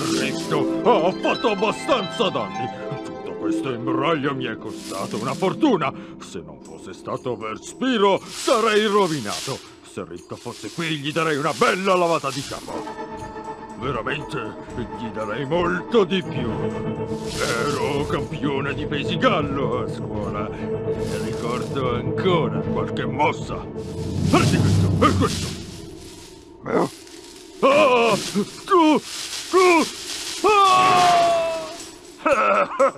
Quel risto ha fatto abbastanza danni. Tutto questo imbroglio mi è costato una fortuna. Se non fosse stato per Spiro, sarei rovinato. Se Ricco fosse qui, gli darei una bella lavata di capo. Veramente, gli darei molto di più. Ero campione di pesigallo a scuola e ricordo ancora qualche mossa. Prendi questo e questo. Tu! Tu!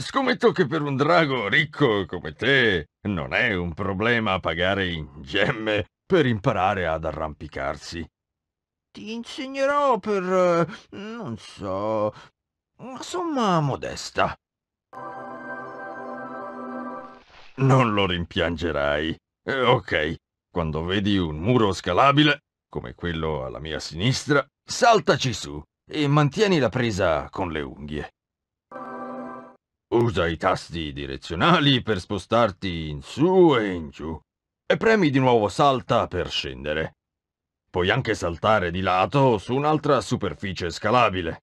Scommetto che per un drago ricco come te non è un problema pagare in gemme per imparare ad arrampicarsi. Ti insegnerò per... non so... una somma modesta. Non lo rimpiangerai. Eh, ok, quando vedi un muro scalabile, come quello alla mia sinistra, saltaci su e mantieni la presa con le unghie. Usa i tasti direzionali per spostarti in su e in giù. E premi di nuovo salta per scendere. Puoi anche saltare di lato su un'altra superficie scalabile.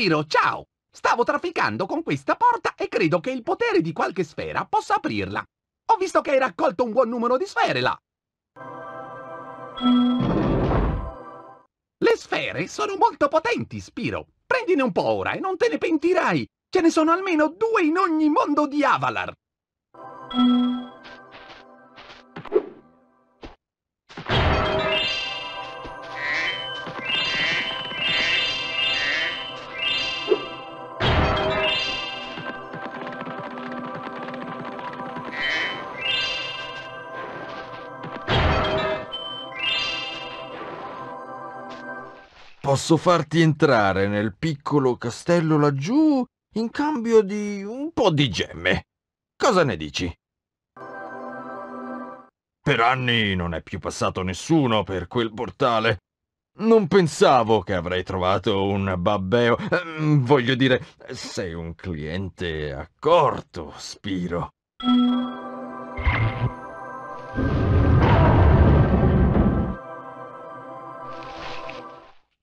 Spiro, ciao! Stavo trafficando con questa porta e credo che il potere di qualche sfera possa aprirla. Ho visto che hai raccolto un buon numero di sfere là. Le sfere sono molto potenti, Spiro. Prendine un po' ora e non te ne pentirai. Ce ne sono almeno due in ogni mondo di Avalar. Posso farti entrare nel piccolo castello laggiù in cambio di un po' di gemme. Cosa ne dici? Per anni non è più passato nessuno per quel portale. Non pensavo che avrei trovato un babbeo. Ehm, voglio dire, sei un cliente accorto, Spiro.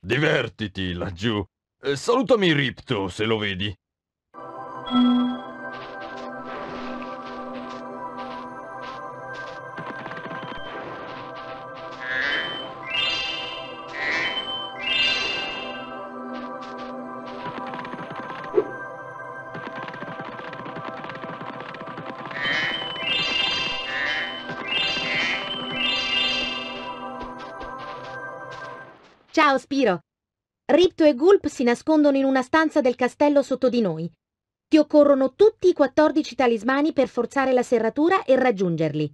Divertiti laggiù. Eh, salutami Ripto, se lo vedi. Ciao Spiro. Ripto e Gulp si nascondono in una stanza del castello sotto di noi. Ti occorrono tutti i 14 talismani per forzare la serratura e raggiungerli.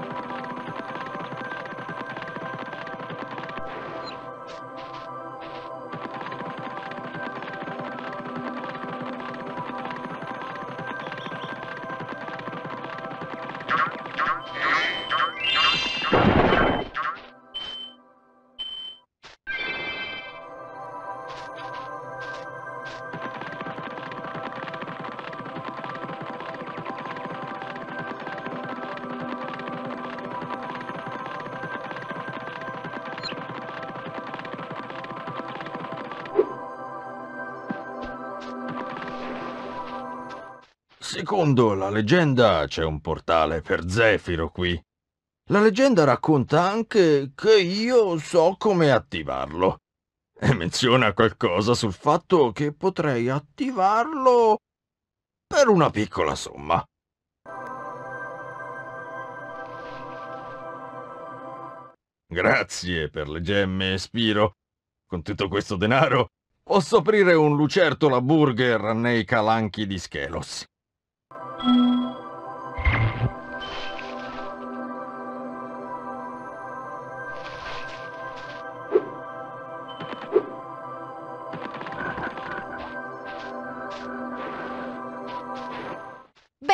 Secondo la leggenda c'è un portale per Zefiro qui. La leggenda racconta anche che io so come attivarlo. E menziona qualcosa sul fatto che potrei attivarlo per una piccola somma. Grazie per le gemme, Spiro. Con tutto questo denaro posso aprire un lucertola burger nei calanchi di Schelos.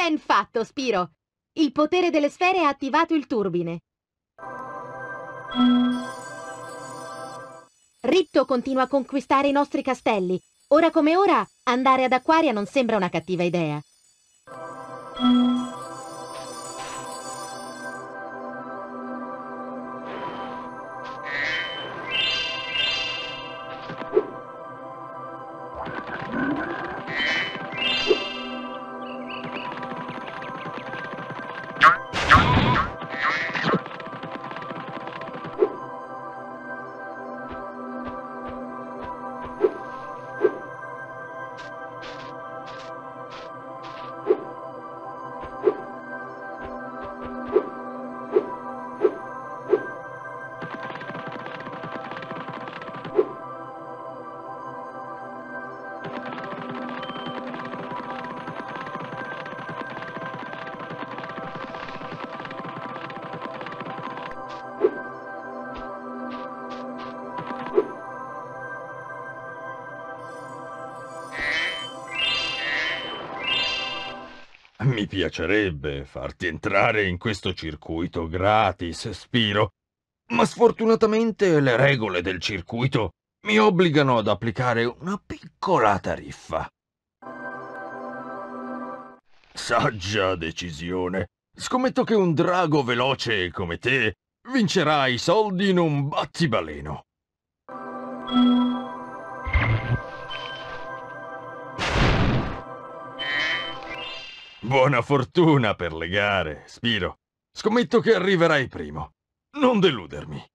Ben fatto, Spiro. Il potere delle sfere ha attivato il turbine. Ripto continua a conquistare i nostri castelli. Ora come ora, andare ad Acquaria non sembra una cattiva idea. Mi piacerebbe farti entrare in questo circuito gratis, Spiro, ma sfortunatamente le regole del circuito mi obbligano ad applicare una piccola tariffa. Saggia decisione. Scommetto che un drago veloce come te vincerà i soldi in un battibaleno. Buona fortuna per le gare, Spiro. Scommetto che arriverai primo. Non deludermi.